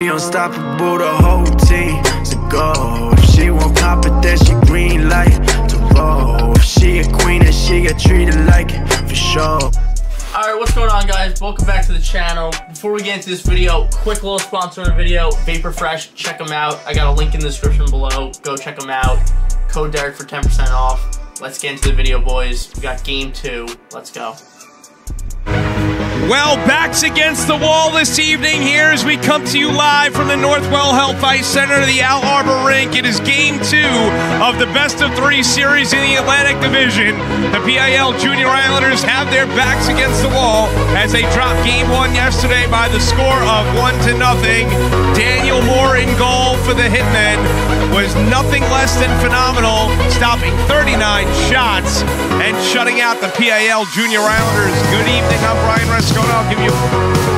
Unstoppable, the whole team to go. If she won't cop it, then she green light to roll. If she a queen, and she get treated like it for sure. Alright, what's going on guys? Welcome back to the channel. Before we get into this video, quick little sponsor video, Vapor Fresh. Check them out. I got a link in the description below. Go check them out. Code Derek for 10% off. Let's get into the video, boys. We got game two. Let's go. Well, backs against the wall this evening here as we come to you live from the Northwell Health Ice Center, of the Al Arbour Rink. It is game two of the best of three series in the Atlantic Division. The PAL Junior Islanders have their backs against the wall as they dropped game one yesterday by the score of one to nothing. Daniel Moore in goal for the Hitmen was nothing less than phenomenal, stopping 39 shots and shutting out the PAL Junior Islanders. Good evening, I'm Brian Rescott. I'll give you